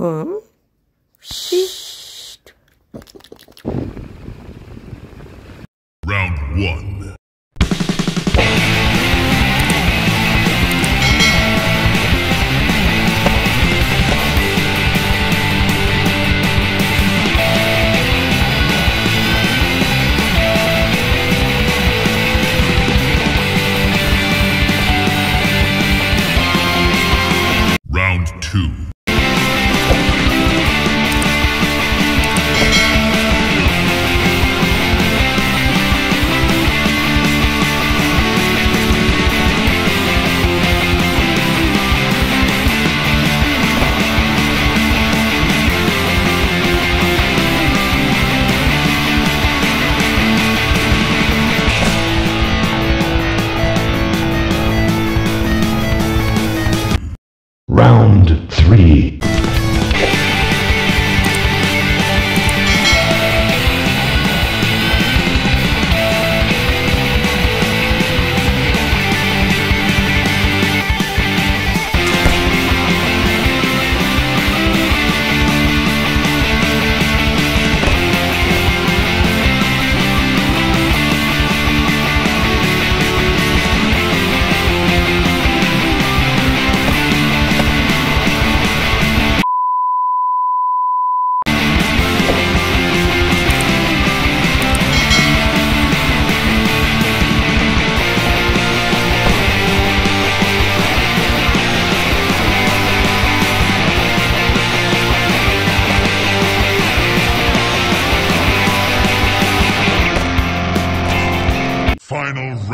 Huh? Shh. Round one.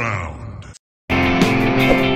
Round.